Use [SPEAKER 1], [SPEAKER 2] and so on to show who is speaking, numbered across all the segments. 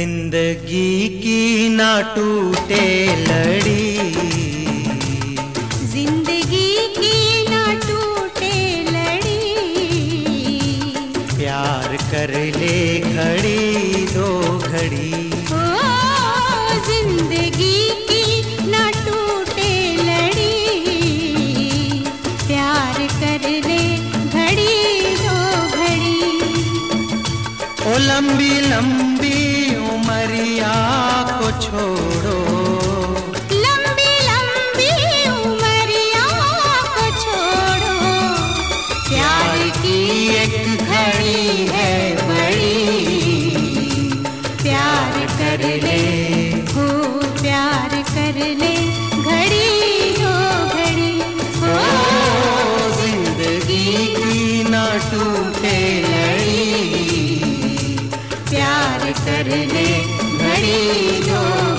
[SPEAKER 1] ज़िंदगी की ना टूटे लड़ी।
[SPEAKER 2] ज़िंदगी की ना टूटे लड़ी।
[SPEAKER 1] प्यार कर ले घड़ी दो घड़ी।
[SPEAKER 2] ज़िंदगी की ना टूटे लड़ी। प्यार कर ले घड़ी दो घड़ी।
[SPEAKER 1] ओ लंबी लंबी उमरिया को छोड़ो।
[SPEAKER 2] लंबी लंबी उमरिया को छोड़ो।
[SPEAKER 1] प्यार की एक घड़ी है बड़ी।
[SPEAKER 2] प्यार कर ले हो प्यार कर ले घड़ी हो घड़ी। हो।
[SPEAKER 1] ज़िंदगी की ना टूटे लड़ी।
[SPEAKER 2] प्यार कर ले घड़ी दो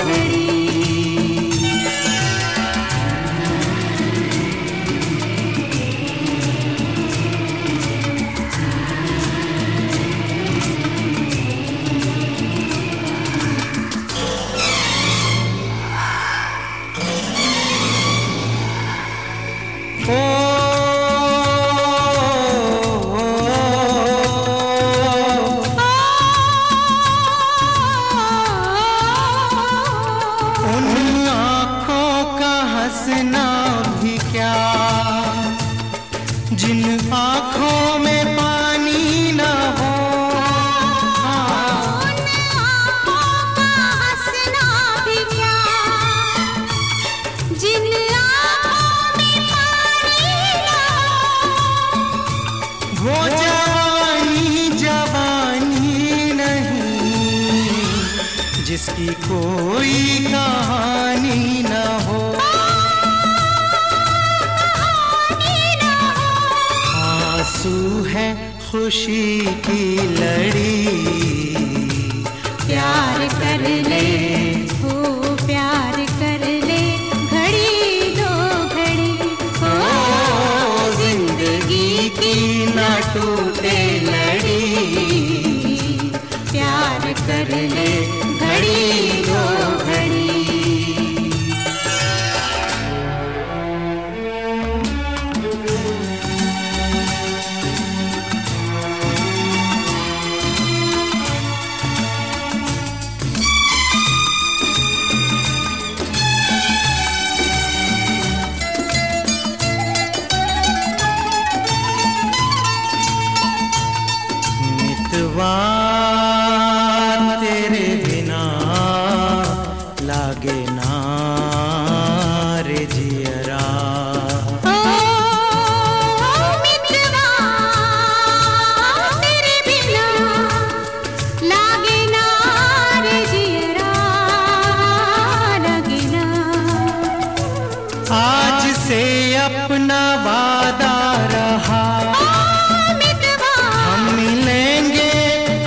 [SPEAKER 1] हंसना भी क्या? जिन आँखों में पानी न हो।
[SPEAKER 2] भी क्या जिन
[SPEAKER 1] जवानी नहीं, जिसकी कोई कहानी न हो। है खुशी की लड़ी।
[SPEAKER 2] प्यार कर ले, हो प्यार कर ले, घड़ी दो घड़ी। हो,
[SPEAKER 1] ज़िंदगी की ना टूटे लड़ी।
[SPEAKER 2] प्यार कर ले, घड़ी
[SPEAKER 1] आज से अपना वादा रहा। हम मिलेंगे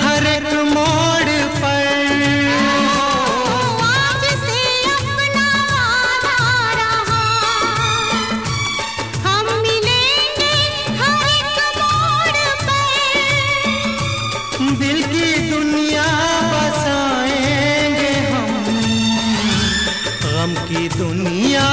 [SPEAKER 1] हर एक मोड़ पर।
[SPEAKER 2] आज से अपना वादा रहा। हम मिलेंगे हर एक मोड़ पर।
[SPEAKER 1] दिल की दुनिया बसाएँगे हम। गम की दुनिया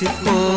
[SPEAKER 1] किसको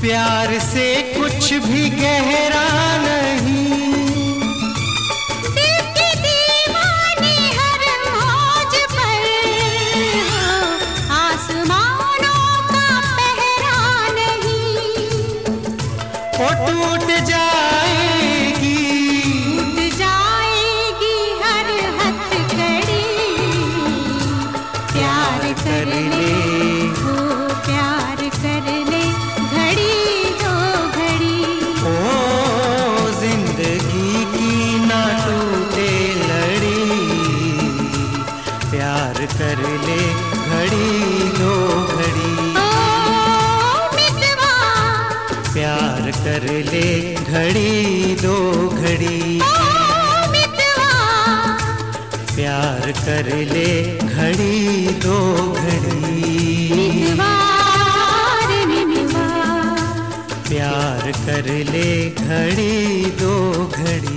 [SPEAKER 2] प्यार
[SPEAKER 1] से कुछ भी गहरा नहीं। टूट जाएगी।
[SPEAKER 2] टूट जाएगी हर हथकड़ी। प्यार कर प्यार कर ले घड़ी दो घड़ी।
[SPEAKER 1] प्यार कर ले घड़ी दो घड़ी। प्यार कर ले घड़ी दो घड़ी। प्यार कर ले घड़ी दो घड़ी।